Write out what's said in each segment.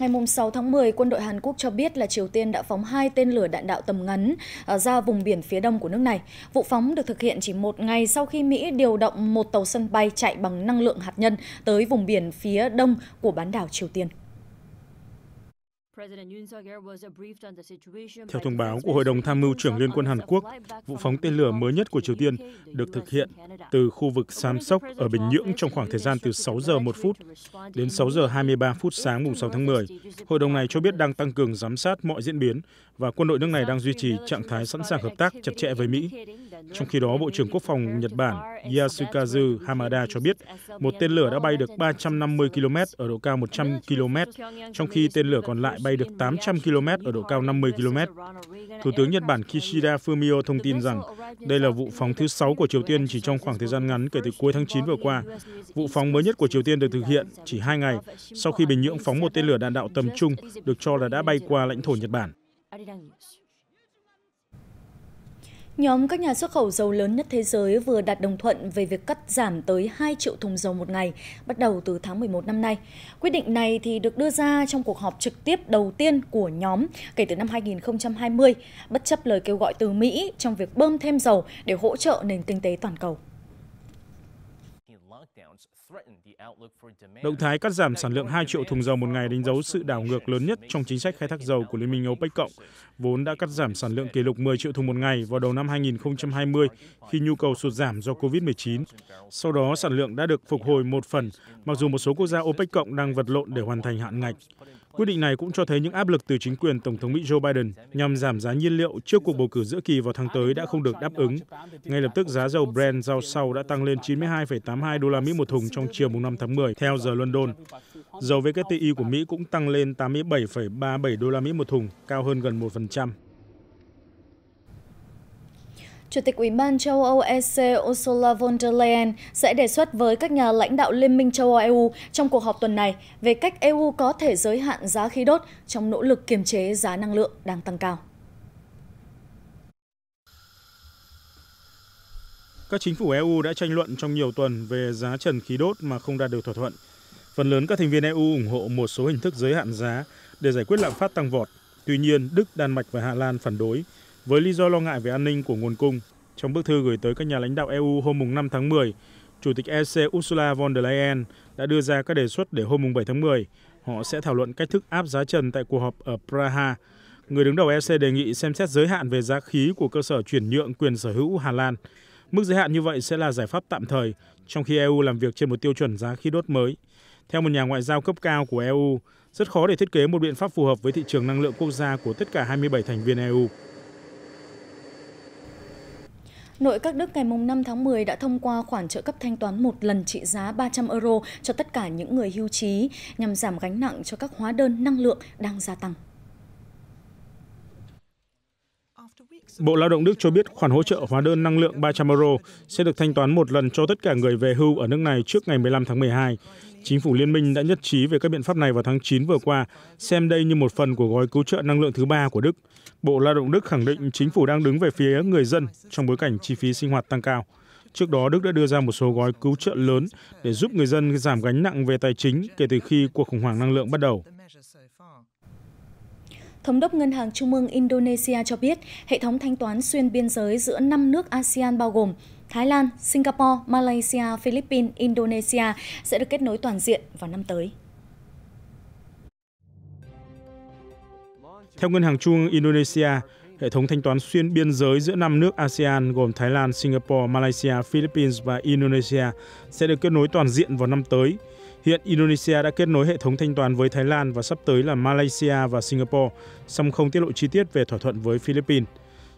Ngày 6 tháng 10, quân đội Hàn Quốc cho biết là Triều Tiên đã phóng hai tên lửa đạn đạo tầm ngắn ờ, ra vùng biển phía đông của nước này. Vụ phóng được thực hiện chỉ một ngày sau khi Mỹ điều động một tàu sân bay chạy bằng năng lượng hạt nhân tới vùng biển phía đông của bán đảo Triều Tiên. Theo thông báo của Hội đồng Tham mưu trưởng Liên quân Hàn Quốc, vụ phóng tên lửa mới nhất của Triều Tiên được thực hiện từ khu vực Samsok ở Bình Nhưỡng trong khoảng thời gian từ 6 giờ 1 phút đến 6 giờ 23 phút sáng mùng 6 tháng 10. Hội đồng này cho biết đang tăng cường giám sát mọi diễn biến và quân đội nước này đang duy trì trạng thái sẵn sàng hợp tác chặt chẽ với Mỹ. Trong khi đó, Bộ trưởng Quốc phòng Nhật Bản Yasukazu Hamada cho biết một tên lửa đã bay được 350 km ở độ cao 100 km, trong khi tên lửa còn lại bay được 800 km ở độ cao 50 km. Thủ tướng Nhật Bản Kishida Fumio thông tin rằng đây là vụ phóng thứ 6 của Triều Tiên chỉ trong khoảng thời gian ngắn kể từ cuối tháng 9 vừa qua. Vụ phóng mới nhất của Triều Tiên được thực hiện chỉ hai ngày sau khi Bình Nhưỡng phóng một tên lửa đạn đạo tầm trung được cho là đã bay qua lãnh thổ Nhật Bản. Nhóm các nhà xuất khẩu dầu lớn nhất thế giới vừa đạt đồng thuận về việc cắt giảm tới 2 triệu thùng dầu một ngày bắt đầu từ tháng 11 năm nay. Quyết định này thì được đưa ra trong cuộc họp trực tiếp đầu tiên của nhóm kể từ năm 2020, bất chấp lời kêu gọi từ Mỹ trong việc bơm thêm dầu để hỗ trợ nền kinh tế toàn cầu. Động thái cắt giảm sản lượng 2 triệu thùng dầu một ngày đánh dấu sự đảo ngược lớn nhất trong chính sách khai thác dầu của Liên minh OPEC cộng, vốn đã cắt giảm sản lượng kỷ lục 10 triệu thùng một ngày vào đầu năm 2020 khi nhu cầu sụt giảm do COVID-19. Sau đó, sản lượng đã được phục hồi một phần, mặc dù một số quốc gia OPEC cộng đang vật lộn để hoàn thành hạn ngạch. Quyết định này cũng cho thấy những áp lực từ chính quyền Tổng thống Mỹ Joe Biden nhằm giảm giá nhiên liệu trước cuộc bầu cử giữa kỳ vào tháng tới đã không được đáp ứng. Ngay lập tức giá dầu Brent giao sau đã tăng lên 92,82 đô la Mỹ một thùng trong chiều 5 tháng 10 theo giờ London. Dầu WTI của Mỹ cũng tăng lên 87,37 đô la Mỹ một thùng, cao hơn gần 1%. Chủ tịch Ủy ban châu Âu EC Ursula von der Leyen sẽ đề xuất với các nhà lãnh đạo Liên minh châu Âu EU trong cuộc họp tuần này về cách EU có thể giới hạn giá khí đốt trong nỗ lực kiềm chế giá năng lượng đang tăng cao. Các chính phủ EU đã tranh luận trong nhiều tuần về giá trần khí đốt mà không đạt được thỏa thuận. Phần lớn các thành viên EU ủng hộ một số hình thức giới hạn giá để giải quyết lạm phát tăng vọt. Tuy nhiên, Đức, Đan Mạch và Hà Lan phản đối với lý do lo ngại về an ninh của nguồn cung. Trong bức thư gửi tới các nhà lãnh đạo EU hôm 5 tháng 10, Chủ tịch EC Ursula von der Leyen đã đưa ra các đề xuất để hôm 7 tháng 10 họ sẽ thảo luận cách thức áp giá trần tại cuộc họp ở Praha. Người đứng đầu EC đề nghị xem xét giới hạn về giá khí của cơ sở chuyển nhượng quyền sở hữu Hà Lan. Mức giới hạn như vậy sẽ là giải pháp tạm thời, trong khi EU làm việc trên một tiêu chuẩn giá khí đốt mới. Theo một nhà ngoại giao cấp cao của EU, rất khó để thiết kế một biện pháp phù hợp với thị trường năng lượng quốc gia của tất cả 27 thành viên EU. Nội các Đức ngày 5 tháng 10 đã thông qua khoản trợ cấp thanh toán một lần trị giá 300 euro cho tất cả những người hưu trí nhằm giảm gánh nặng cho các hóa đơn năng lượng đang gia tăng. Bộ Lao động Đức cho biết khoản hỗ trợ hóa đơn năng lượng 300 euro sẽ được thanh toán một lần cho tất cả người về hưu ở nước này trước ngày 15 tháng 12. Chính phủ liên minh đã nhất trí về các biện pháp này vào tháng 9 vừa qua, xem đây như một phần của gói cứu trợ năng lượng thứ ba của Đức. Bộ Lao động Đức khẳng định chính phủ đang đứng về phía người dân trong bối cảnh chi phí sinh hoạt tăng cao. Trước đó, Đức đã đưa ra một số gói cứu trợ lớn để giúp người dân giảm gánh nặng về tài chính kể từ khi cuộc khủng hoảng năng lượng bắt đầu. Thống đốc Ngân hàng Trung ương Indonesia cho biết hệ thống thanh toán xuyên biên giới giữa 5 nước ASEAN bao gồm Thái Lan, Singapore, Malaysia, Philippines, Indonesia sẽ được kết nối toàn diện vào năm tới. Theo Ngân hàng Trung ương Indonesia, hệ thống thanh toán xuyên biên giới giữa năm nước ASEAN gồm Thái Lan, Singapore, Malaysia, Philippines và Indonesia sẽ được kết nối toàn diện vào năm tới. Hiện Indonesia đã kết nối hệ thống thanh toán với Thái Lan và sắp tới là Malaysia và Singapore, song không tiết lộ chi tiết về thỏa thuận với Philippines.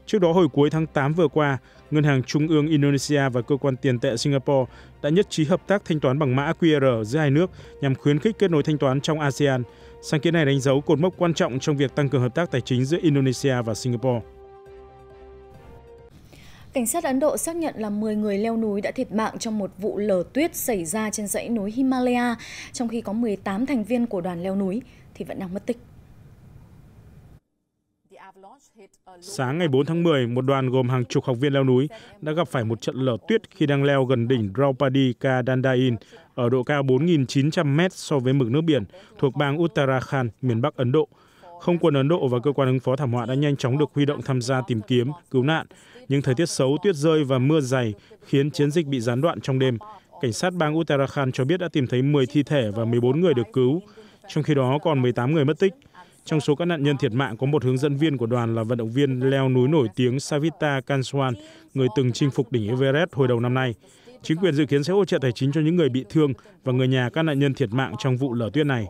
Trước đó hồi cuối tháng 8 vừa qua, Ngân hàng Trung ương Indonesia và Cơ quan Tiền tệ Singapore đã nhất trí hợp tác thanh toán bằng mã QR giữa hai nước nhằm khuyến khích kết nối thanh toán trong ASEAN. Sáng kiến này đánh dấu cột mốc quan trọng trong việc tăng cường hợp tác tài chính giữa Indonesia và Singapore. Cảnh sát Ấn Độ xác nhận là 10 người leo núi đã thiệt mạng trong một vụ lở tuyết xảy ra trên dãy núi Himalaya, trong khi có 18 thành viên của đoàn leo núi thì vẫn đang mất tích. Sáng ngày 4 tháng 10, một đoàn gồm hàng chục học viên leo núi đã gặp phải một trận lở tuyết khi đang leo gần đỉnh Draupadi Ka Dandain ở độ cao 4.900 mét so với mực nước biển thuộc bang Uttarakhand, miền Bắc Ấn Độ. Không quân Ấn Độ và cơ quan ứng phó thảm họa đã nhanh chóng được huy động tham gia tìm kiếm, cứu nạn, nhưng thời tiết xấu, tuyết rơi và mưa dày khiến chiến dịch bị gián đoạn trong đêm. Cảnh sát bang Uttarakhand cho biết đã tìm thấy 10 thi thể và 14 người được cứu, trong khi đó còn 18 người mất tích. Trong số các nạn nhân thiệt mạng có một hướng dẫn viên của đoàn là vận động viên leo núi nổi tiếng Savita Kanswan, người từng chinh phục đỉnh Everest hồi đầu năm nay. Chính quyền dự kiến sẽ hỗ trợ tài chính cho những người bị thương và người nhà các nạn nhân thiệt mạng trong vụ lở tuyết này.